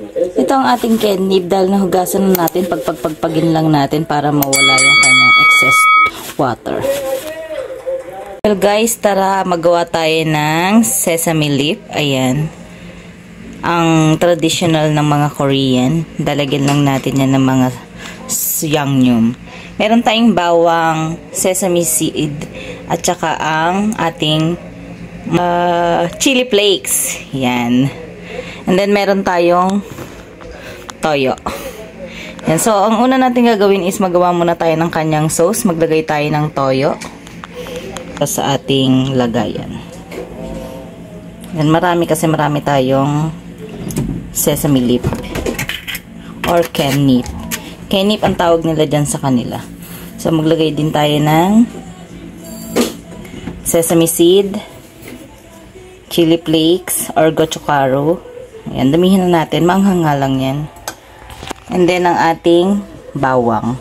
Ito ang ating kidney dahil nahugasan na natin pagpagpagpagin lang natin para mawala yung kanyang excess water. Well guys, tara magawa tayo ng sesame leaf. Ayan. Ang traditional ng mga Korean. Dalagyan lang natin yan ng mga yangnyeom. Meron tayong bawang, sesame seed, at saka ang ating uh, chili flakes. Yan. And then meron tayong toyo. Yan. So, ang una natin gagawin is magawa muna tayo ng kanyang sauce. Maglagay tayo ng toyo sa ating lagayan. Yan, marami kasi marami tayong sesame leaf or kenip. Kenip ang tawag nila dyan sa kanila. So, maglagay din tayo ng sesame seed, chili flakes, or gochukaro. Ayan, damihin na natin. Manghanga lang yan. And then, ang ating bawang.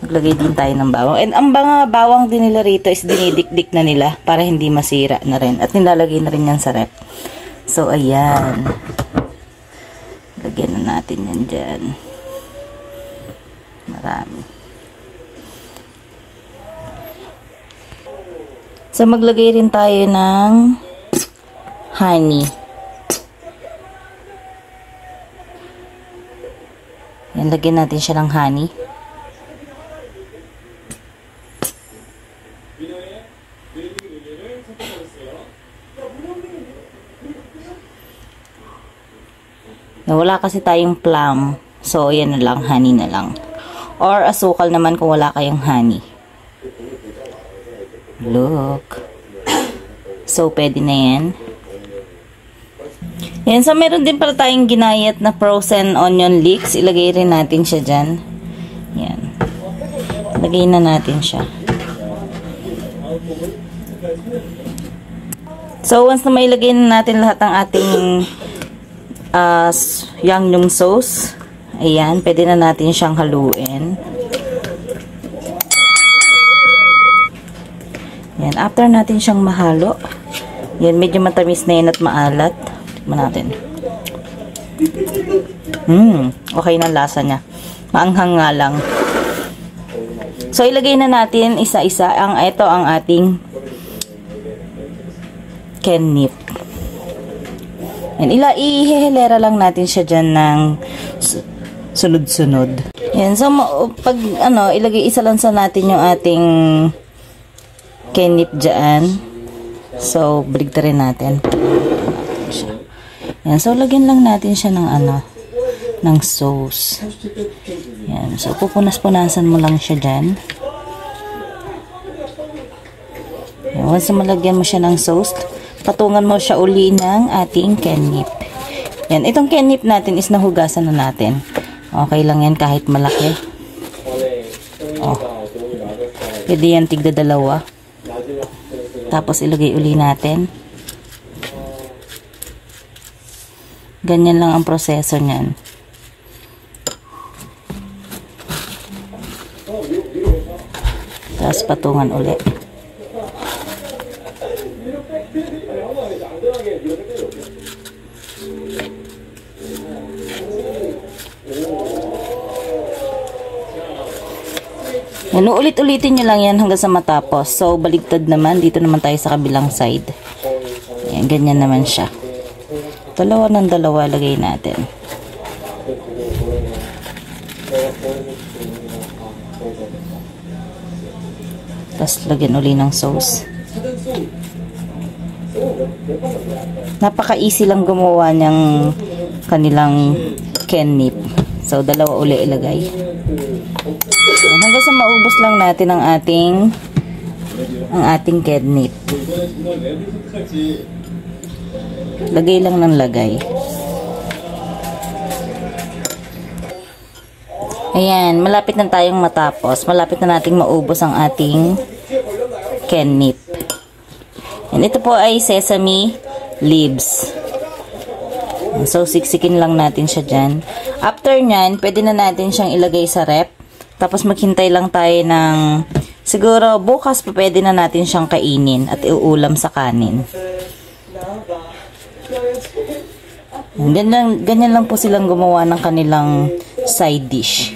Maglagay din tayo ng bawang. And ang mga bawang din nila rito is dinidikdik na nila para hindi masira na rin. At nilalagay na rin yan sa rep. So, ayan. Lagyan na natin yan dyan. Marami. So, maglagay rin tayo ng honey. Yan, lagyan natin siya ng honey. Wala kasi tayong plum. So, yan na lang. Honey na lang. Or asukal naman kung wala kayong honey. Look. So, pwede na yan. Yan. So, meron din pala tayong ginayat na frozen onion leeks. Ilagay rin natin siya dyan. Yan. Lagay na natin siya. So, once na mailagay na natin lahat ng ating uh, yangnyeom sauce. Ayan, pwede na natin siyang haluin. Yan, after natin siyang mahalo, yan, medyo matamis na yan at maalat. Tikman natin. Hmm, okay na lasa niya. Maanghang nga lang. So, ilagay na natin isa-isa. Ang ito ang ating kenip. Yan, ila ihihilera lang natin siya dyan ng sunod-sunod. Yan, so pag ano, ilagay isa lang sa natin yung ating kenip dyan. So, baligtarin natin. Yan, so lagyan lang natin siya ng ano, ng sauce. Yan, so pupunas-punasan mo lang siya dyan. Yan, once malagyan mo siya ng sauce, patungan mo siya uli ng ating kenip. Yan, itong kenip natin is nahugasan na natin. Okay lang yan kahit malaki. Oh. Pwede yan tigda dalawa. Tapos ilagay uli natin. Ganyan lang ang proseso niyan. Tapos patungan uli. Yan, ulit-ulitin nyo lang yan hanggang sa matapos. So, baligtad naman. Dito naman tayo sa kabilang side. Yan, ganyan naman siya. Dalawa ng dalawa lagay natin. Tapos, lagyan uli ng sauce. Napaka-easy lang gumawa ng kanilang kenip. So, dalawa uli ilagay. Hanggang sa maubos lang natin ang ating ang ating kednip. Lagay lang ng lagay. Ayan, malapit na tayong matapos. Malapit na nating maubos ang ating kenip. And ito po ay sesame leaves. So, siksikin lang natin siya dyan. After nyan, pwede na natin siyang ilagay sa rep. Tapos maghintay lang tayo ng siguro bukas pa pwede na natin siyang kainin at iuulam sa kanin. Ganyan, ganyan lang po silang gumawa ng kanilang side dish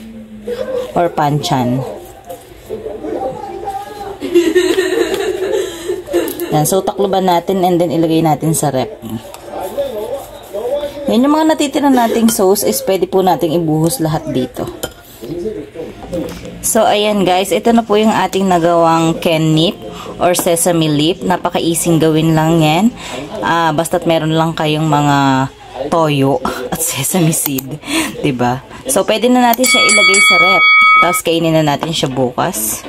or panchan. Yan, so takloban natin and then ilagay natin sa rep. Yan yung mga natitira nating sauce is pwede po nating ibuhos lahat dito. So, ayan guys, ito na po yung ating nagawang kenip or sesame leaf. Napaka-easy gawin lang yan. Uh, basta't meron lang kayong mga toyo at sesame seed. ba? Diba? So, pwede na natin siya ilagay sa rep. Tapos, kainin na natin siya bukas.